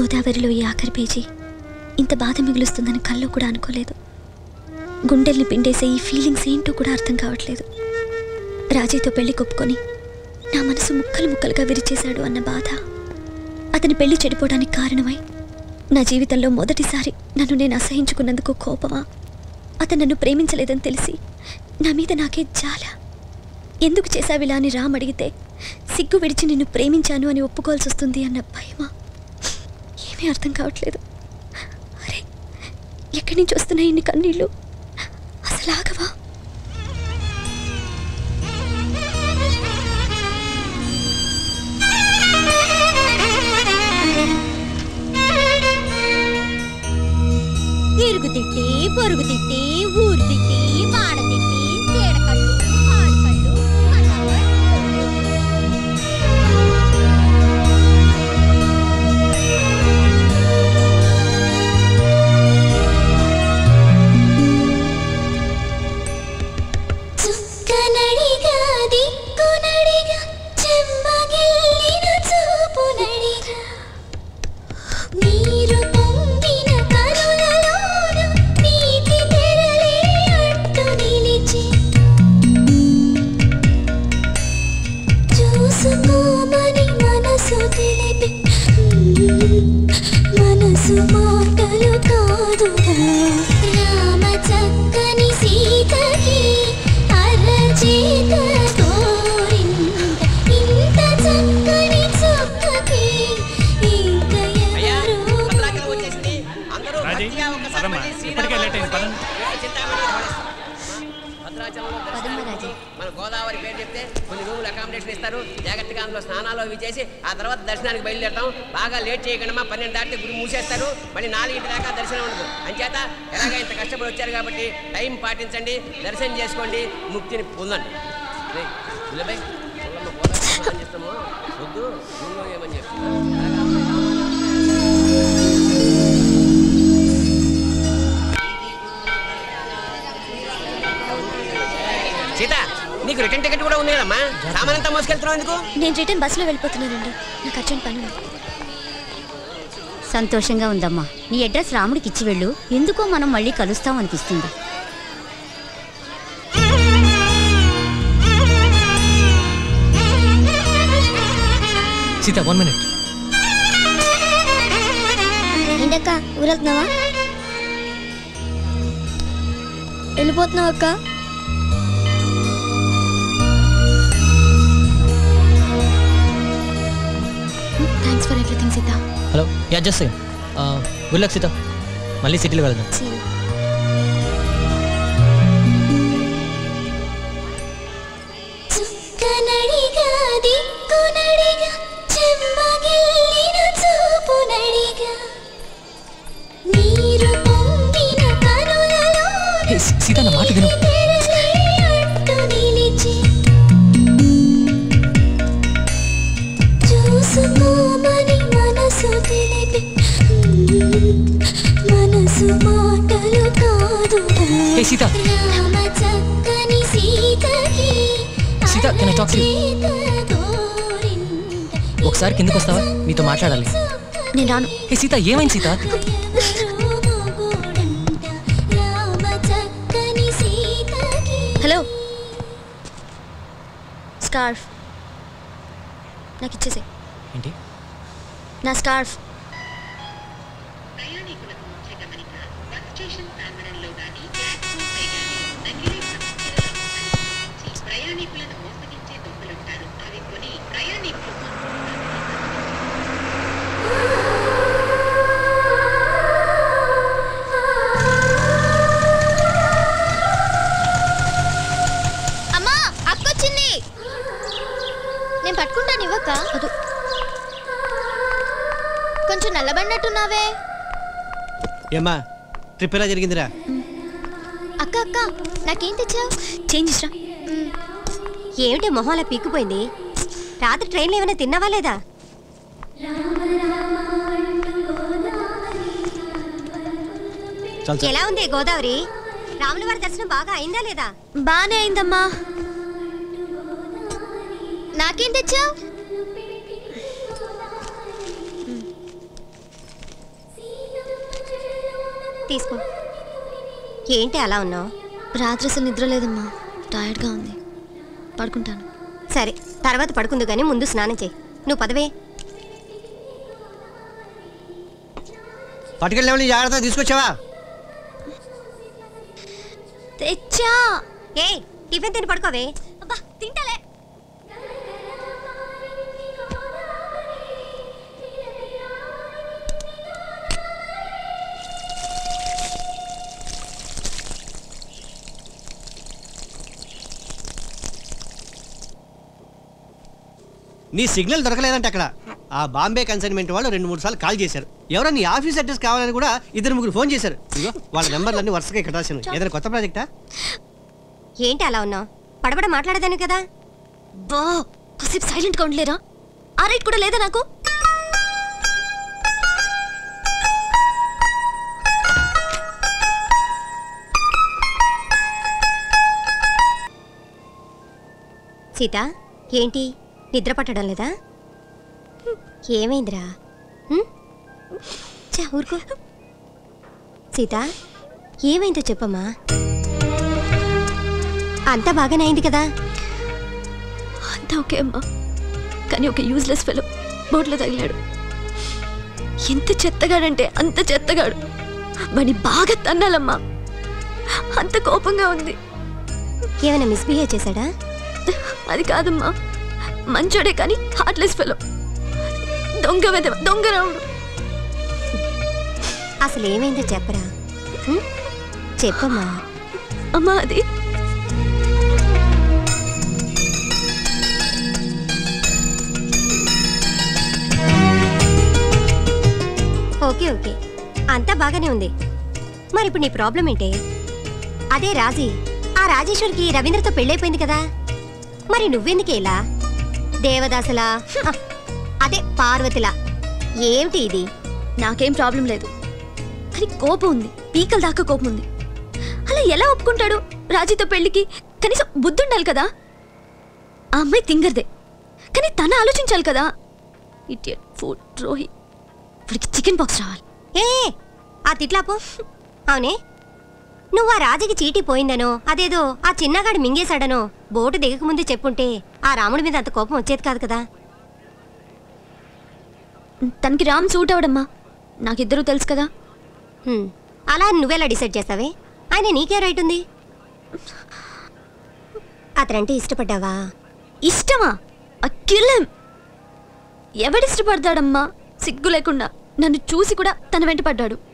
గోదావరిలో ఈ ఆఖరి పేజీ. ఇంత బాధ మిగులుస్తుందని కళ్ళు కూడా అనుకోలేదు. గుండెల్ని పిండేసే ఈ ఫీలింగ్స్ ఏంటో కూడా అర్థం కావట్లేదు. రాజీతో పెళ్ళి కొప్పుకొని నా మనసు ముక్కలు ముక్కలుగా విరిచేశాడు అన్న బాధ. అతని పెళ్ళి చెడిపోవడానికి కారణమై నా జీవితంలో మొదటిసారి నన్ను నేను అసహించుకున్నందుకు కోపమా? అతను నన్ను ప్రేమించలేదని తెలిసి నా మీద నాకే జాల. ఎందుకు చేశావిలా అని రామ్ అడిగితే సిగ్గు విడిచి నిన్ను ప్రేమించాను అని ఒప్పుకోవాల్సి వస్తుంది అన్న భయమా? ఏమీ అర్థం కావట్లేదు. అరే ఎక్కడి నుంచి వస్తున్నాయి ఇన్ని కన్నీళ్ళు? అసలు ఆగవా? తిట్టి పొరుగు తిట్టి ఊరు తిట్టి వాడ మనసు మాటలు కాదుగా. గోదావరి పేరు చెప్తే కొన్ని రూములు అకామిడేషన్ ఇస్తారు. జాగ్రత్తగా అందులో స్నానాలు అవి చేసి ఆ తర్వాత దర్శనానికి బయలుదేరతాం. బాగా లేట్ చేయకుండా పన్నెండు దాటితే గుడి మూసేస్తారు. మళ్ళీ నాలుగింటి దాకా దర్శనం ఉండదు. అంచేత ఎలాగ ఇంత కష్టపడి వచ్చారు కాబట్టి టైం పాటించండి దర్శనం చేసుకోండి ముక్తిని పొందండి. రేయ్, వద్దు ఏమని సీత! నీకు రిటర్న్ టికెట్ కూడా ఉంది కదమ్మా? సామాన్ అంతా మోసుకెళ్తున్నావు ఎందుకు? నేను రిటర్న్ బస్సులో వెళ్ళిపోతున్నానండి. నాకు అర్జెంట్ పని ఉంది. సంతోషంగా ఉందమ్మా. నీ అడ్రస్ రాముడికి ఇచ్చి వెళ్ళు. ఎందుకో మనం మళ్ళీ కలుస్తాం అనిపిస్తుంది. సీత వన్ మినిట్ ఏంటక్క ఊరెళ్తున్నావా? వెళ్ళిపోతున్నావు అక్క? Thanks for everything Sita hello yeah just good luck Sita మళ్ళీ సిటీలో వెళ్దాం. మనసు మాటలు కాదుగా హే సీత గోరింట ఒకసారి కిందకు వస్తావా? నీతో మాట్లాడాలి. నేను రాను. హే సీత ఏమైంది సీత హలో. స్కార్ఫ్. నాకు ఇచ్చేసే ఏంటి? నా స్కార్ఫ్. ఏమ్మా ట్రిప్ ఎలా జరిగిందిరా? అక్క అక్క నాకేం తెచ్చావు? చేంజ్ ఇస్తా ఏమిటి మొహం అలా పీక్కుపోయింది? రాత్రి ట్రైన్లో ఏమైనా తిన్నావా లేదా. ఎలా ఉంది గోదావరి? రాముల వారి దర్శనం బాగా అయిందా లేదా? బానే అయిందమ్మా. నాకేం తెచ్చావు? తీసుకో. ఏంటి అలా ఉన్నావు? రాత్రి అసలు నిద్ర లేదమ్మా. టైర్డ్గా ఉంది. పడుకుంటాను. సరే తర్వాత పడుకుందు కానీ ముందు స్నానం చేయి. నువ్వు పదవే. పట్టుకెళ్ళి జాగ్రత్తగా తీసుకొచ్చావా? తెచ్చా. ఏ టిఫిన్ తిని పడుకోవే. నీ సిగ్నల్ దొరకలేదంటే అక్కడ. ఆ బాంబే కన్సైన్మెంట్ వాళ్ళు రెండు మూడు సార్లు కాల్ చేశారు. ఎవరో నీ ఆఫీస్ అడ్రస్ కావాలని కూడా ఇద్దరు ముగ్గురు ఫోన్ చేశారు. ఇదిగో వాళ్ళ నెంబర్లన్నీ వరుసగా ఇక్కడ రాశాను. ఏదైనా కొత్త ప్రాజెక్టా ఏంటి అలా ఉన్నావు? పడబడ మాట్లాడదాను కదా? బా కాసేపు సైలెంట్గా ఉండలేరా? ఆ రైట్ కూడా లేదా నాకు? సీత ఏంటి? నిద్ర పట్టడం లేదా? ఏమైందిరా? ఊరుకో. సీత ఏమైందో చెప్పమ్మా. అంతా బాగానే అయింది కదా? అంతా ఓకే అమ్మా. కానీ ఒక యూజ్లెస్ ఫెలో బోట్లో తగిలాడు. ఎంత చెత్తగాడంటే అంత చెత్తగాడు. వాడిని బాగా తన్నాలమ్మా. అంత కోపంగా ఉంది. ఏమైనా మిస్బిహేవ్ చేశాడా? అది కాదమ్మా. మంచోడే కానీ హార్ట్లెస్ ఫెలో దొంగ వెదవ దొంగ రావుడు అసలు ఏమైందో చెప్పరా? చెప్పమ్మా. అమ్మా అది. Okay okay. అంతా బాగానే ఉంది. మరి ఇప్పుడు నీ ప్రాబ్లం ఏంటి? అదే రాజీ. ఆ రాజేశ్వరికి రవీంద్రతో పెళ్ళైపోయింది కదా. మరి నువ్వెందుకు ఇలా? దేవదాసలా? అదే పార్వతిలా. ఏమిటి ఇది? నాకేం ప్రాబ్లం లేదు. కానీ కోపం ఉంది. పీకల దాకా కోపం ఉంది. అలా ఎలా ఒప్పుకుంటాడు? రాజీతో పెళ్ళికి కనీసం బుద్ధి ఉండాలి కదా? ఆ అమ్మాయి తింగర్దే. కానీ తన ఆలోచించాలి కదా? ఇడియట్ ఫుడ్ ద్రోహి వాడికి చికెన్ బాక్స్ రావాలి. ఏ ఆ తిట్లాపో. అవునే? నువ్వు ఆ రాజుకి చీటీ పోయిందనో అదేదో ఆ చిన్నగాడు మింగేశాడనో బోటు దిగక ముందు చెప్పుంటే ఆ రాముడి మీద అంత కోపం వచ్చేది కాదు కదా. తనకి రామ్ సూట్ అవడమ్మా. నాకిద్దరూ తెలుసు కదా. హ్మ్. అలా నువ్వెలా డిసైడ్ చేస్తావే ఆయన నీకే రైట్ ఉంది? అతనంటే ఇష్టపడ్డావా? ఇష్టమా? ఎవడిష్టపడతాడమ్మా? సిగ్గు లేకుండా. నన్ను చూసి కూడా తన వెంట పడ్డాడు.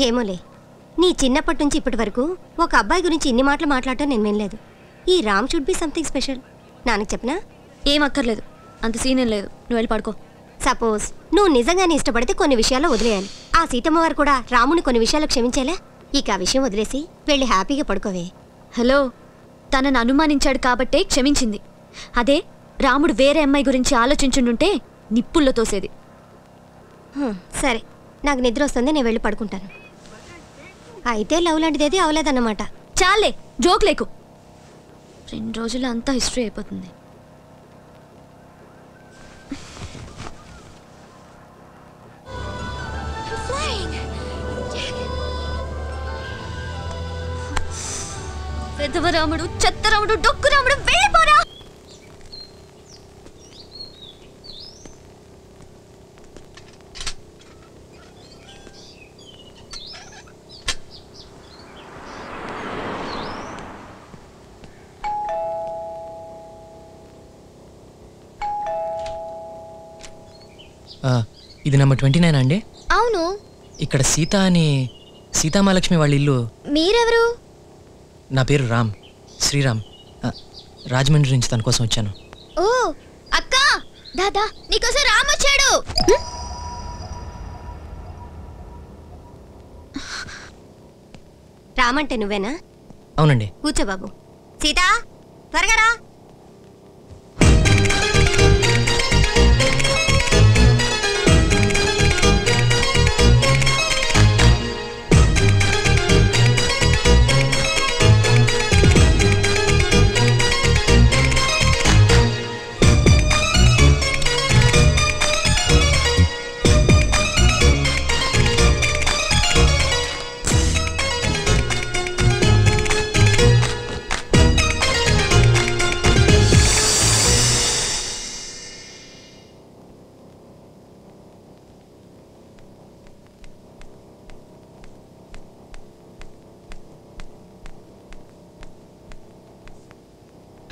ఏమోలే. నీ చిన్నప్పటి నుంచి ఇప్పటి వరకు ఒక అబ్బాయి గురించి ఇన్ని మాటలు మాట్లాడటం నేను వినలేదు. ఈ Ram should be something special. నాన్నకు చెప్పనా? ఏం అక్కర్లేదు. అంత సీన్ ఏం లేదు. నువ్వు వెళ్ళి పడుకో. సపోజ్ నువ్వు నిజంగానే ఇష్టపడితే కొన్ని విషయాల్లో వదిలేయాలి. ఆ సీతమ్మ వారు కూడా రాముని కొన్ని విషయాలు క్షమించేలా? ఇక ఆ విషయం వదిలేసి వెళ్ళి హ్యాపీగా పడుకోవే. హలో. తనను అనుమానించాడు కాబట్టే క్షమించింది. అదే రాముడు వేరే అమ్మాయి గురించి ఆలోచించుండుంటే నిప్పుల్లో తోసేది. సరే. నాకు నిద్ర వస్తుంది నేను వెళ్ళి పడుకుంటాను. అయితే లవ్ లాంటిదేది అవలేదన్నమాట. చాలే జోక్ లేకు. రెండు రోజులు అంతా హిస్టరీ అయిపోతుంది. పెద్దవ రాముడు చెత్త రాముడు డొక్కు రాముడు వెళ్ళిపోరా ఆ, ఇది నెంబర్ ట్వంటీ నైన్ అండి. అవును. ఇక్కడ సీత అని సీతామహాలక్ష్మి వాళ్ళ ఇల్లు. మీరెవరు? నా పేరు రామ్ శ్రీరామ్. రాజమండ్రి నుంచి తన కోసం వచ్చాను. ఓ అక్క దాదా నీకోసం రామ్ వచ్చాడు. రామంటే నువ్వేనా? అవునండి. కూర్చో బాబు. సీత త్వరగా రా.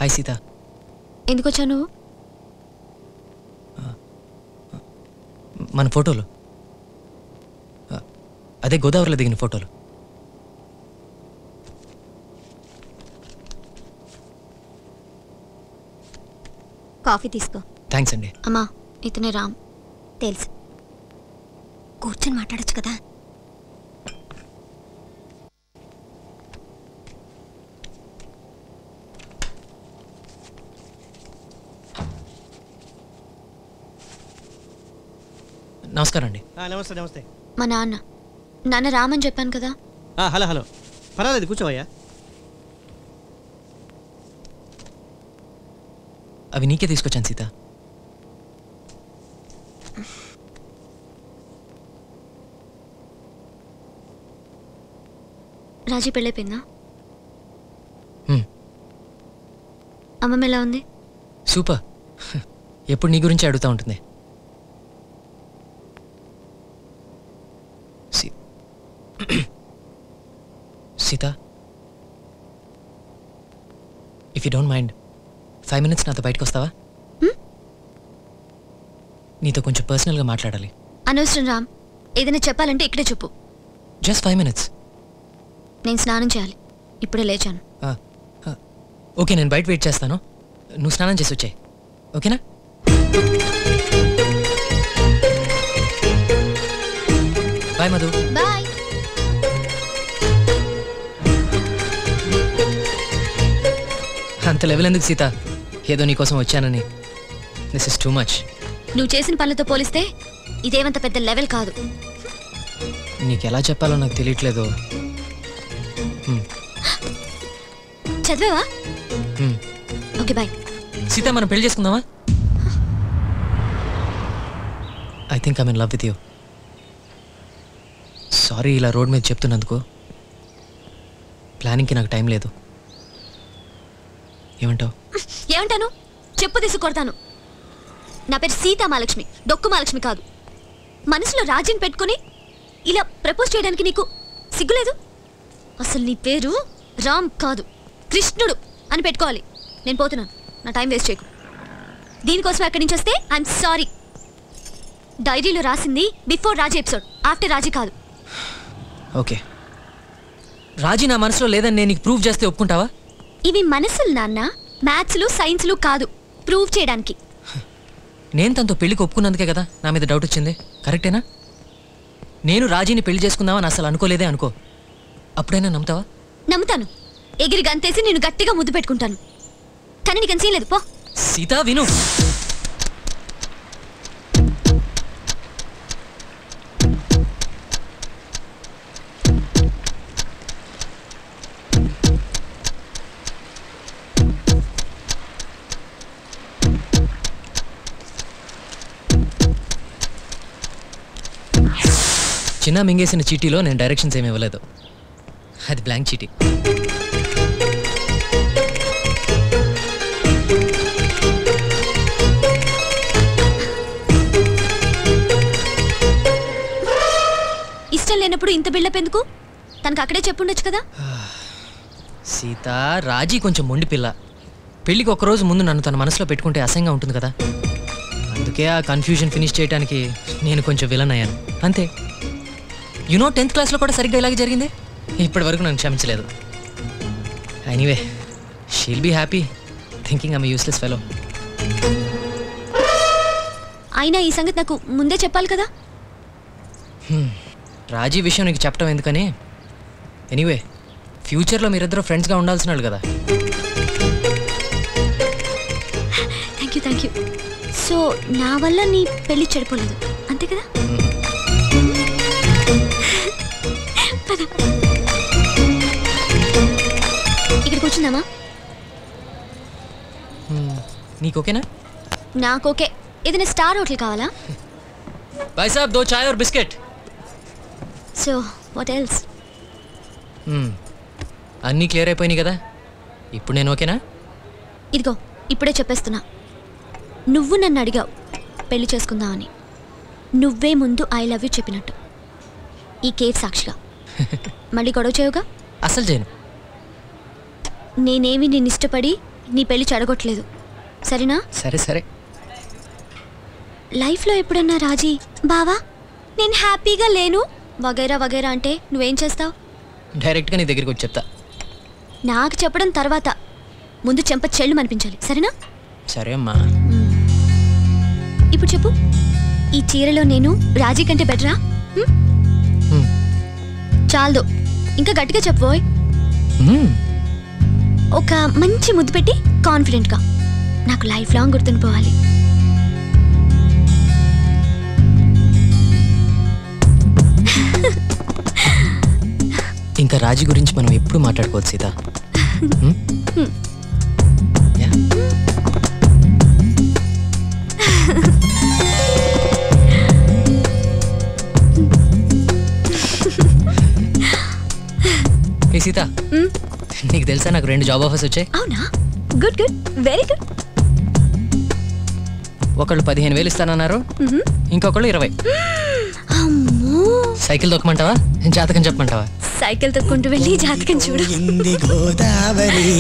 హాయ్ సీత. ఎందుకు వచ్చావు నువ్వు మన ఫోటోలు. అదే గోదావరిలో దిగిన ఫోటోలు. కాఫీ తీసుకో. థ్యాంక్స్ అండి. అమ్మా ఇతనే రామ్. తెలుసు. కూర్చొని మాట్లాడొచ్చు కదా? నమస్కారం అండి ఆ, నమస్తే నమస్తే. మా నాన్న నాన్న రామ్ అని చెప్పాను కదా? ఆ, హలో హలో. పర్వాలేదు కూర్చోవయ్యా. అవి నీకే తీసుకొచ్చాను సీత. రాజీ పెళ్ళైపోయిందా? అమ్మమ్మ ఎలా ఉంది? సూపర్. ఎప్పుడు నీ గురించి అడుగుతూ ఉంటుంది see- Sita if you don't mind five minutes నాతో బయటకు వస్తావా? నీతో కొంచెం పర్సనల్గా మాట్లాడాలి. అనవసరం రామ్. ఏదైనా చెప్పాలంటే ఇక్కడే చెప్పు. జస్ట్ ఫైవ్ మినిట్స్ నేను స్నానం చేయాలి. ఇప్పుడే లేచాను. ఓకే నేను బయట వెయిట్ చేస్తాను. నువ్వు స్నానం చేసి వచ్చాయి. ఓకేనా? బాయ్ మధు. బాయ్ అంత లెవెల్ ఎందుకు సీత? ఏదో నీకోసం వచ్చానని. దిస్ ఇస్ టూ మచ్ నువ్వు చేసిన పనులతో పోలిస్తే ఇదేమంత పెద్ద లెవెల్ కాదు. నీకు ఎలా చెప్పాలో నాకు తెలియట్లేదు. హ్మ్, చదివావా? హ్మ్. ఓకే బాయ్ సీత మనం పెళ్ళి చేసుకుందామా? I think I mean love with you sorry ఇలా రోడ్ మీద చెప్తున్నందుకు. ప్లానింగ్కి నాకు టైం లేదు. ఏమంటావు? ఏమంటాను? చెప్పు తీసి కొడతాను. నా పేరు సీతా మహాలక్ష్మి డొక్కు మహాలక్ష్మి కాదు. మనసులో రాజీని పెట్టుకుని ఇలా ప్రపోజ్ చేయడానికి నీకు సిగ్గులేదు? అసలు నీ పేరు రామ్ కాదు కృష్ణుడు అని పెట్టుకోవాలి. నేను పోతున్నాను. నా టైం వేస్ట్ చేయకు. దీనికోసం ఎక్కడి నుంచి వస్తే ఐఎమ్ సారీ డైరీలో రాసింది before Raji episode after Raji కాదు. ఓకే. రాజీ నా మనసులో లేదని నేను నీకు ప్రూవ్ చేస్తే ఒప్పుకుంటావా? ఇవి మనసులు నాన్న. మ్యాథ్స్లు సైన్స్లు కాదు. ప్రూవ్ చేయడానికి. నేను తనతో పెళ్ళికి ఒప్పుకున్నందుకే కదా నా మీద డౌట్ వచ్చింది. కరెక్టేనా? నేను రాజీని పెళ్ళి చేసుకుందామని అసలు అనుకోలేదే అనుకో. అప్పుడైనా నమ్ముతావా? నమ్ముతాను. ఎగిరి గంతేసి నేను గట్టిగా ముద్దు పెట్టుకుంటాను. కానీ నీకు లేదు పో. సీతా విను. చిన్న మింగేసిన చీటీలో నేను డైరెక్షన్స్ ఏమి ఇవ్వలేదు. అది బ్లాంక్ చీటీ. ఇష్టం లేనప్పుడు ఇంత బిల్డప్ ఎందుకు? తనకు అక్కడే చెప్పుండొచ్చు కదా? సీత రాజీ కొంచెం మొండి పిల్ల. పెళ్ళికి ఒక్కరోజు ముందు నన్ను తన మనసులో పెట్టుకుంటే అసహ్యంగా ఉంటుంది కదా. అందుకే ఆ కన్ఫ్యూజన్ ఫినిష్ చేయడానికి నేను కొంచెం విలన్ అయ్యాను. అంతే. యునో టెన్త్ క్లాస్లో కూడా సరిగ్గా ఇలాగే జరిగింది? ఇప్పటి వరకు నన్ను క్షమించలేదు. Anyway she'll be happy thinking I'm useless fellow అయినా ఈ సంగతి నాకు ముందే చెప్పాలి కదా? రాజీ విషయం నీకు చెప్పడం ఎందుకని? ఎనీవే ఫ్యూచర్లో మీరిద్దరూ ఫ్రెండ్స్గా ఉండాల్సిన వాళ్ళు కదా. Thank you thank you so నా వల్ల నీ పెళ్ళి చెడిపోలేదు. అంతే కదా? కూర్చుందామా నీకు ఓకేనా నాకు ఓకే ఏదైనా స్టార్ హోటల్ కావాలా? బాయ్ సాబ్ దో చాయ్ और బిస్కెట్. సో వాట్ ఎల్స్ అన్నీ క్లియర్ అయిపోయినాయి కదా? ఇప్పుడు నేను ఓకేనా? ఇదిగో ఇప్పుడే చెప్పేస్తున్నా. నువ్వు నన్ను అడిగావు పెళ్ళి చేసుకుందామని నువ్వే ముందు ఐ లవ్ యూ చెప్పినట్టు. ఈ కేఫ్ సాక్షిగా. మళ్ళీ గొడవ చేయవుగా? అసలు చేయను. నేనేమి నిన్ను ఇష్టపడి నీ పెళ్ళి చెడగొట్టలేదు. సరేనా? సరే సరే. లైఫ్లో ఎప్పుడన్నా రాజీ బావా నేను హ్యాపీగా లేను? వగైరా వగైరా అంటే నువ్వేం చేస్తావు? డైరెక్ట్గా నీ దగ్గరికి వచ్చి చెప్తా. నాకు చెప్పడం తర్వాత ముందు చెంప చెళ్ళు అనిపించాలి సరేనా? సరే అమ్మా. ఇప్పుడు చెప్పు. ఈ చీరలో నేను రాజీ కంటే బెటరా. చాలదు. ఇంకా గట్టిగా చెప్పబోయ్. ఒక మంచి ముద్దు పెట్టి కాన్ఫిడెంట్గా నాకు లైఫ్ లాంగ్ గుర్తుండిపోవాలి ఇంకా రాజీ గురించి మనం ఎప్పుడు మాట్లాడుకోవచ్చు సీత? సీత. నీకు తెలుసా నాకు రెండు జాబ్ ఆఫర్స్ వచ్చాయి? అవునా? గుడ్ గుడ్ వెరీ గుడ్ ఒకళ్ళు పదిహేను వేలు ఇస్తానన్నారు. ఇంకొకళ్ళు ఇరవై. అమ్మో. సైకిల్ దొక్కమంటావా జాతకం చెప్పమంటావా? సైకిల్ తొక్కుంటూ వెళ్ళి జాతకం చూడు. గోదావరి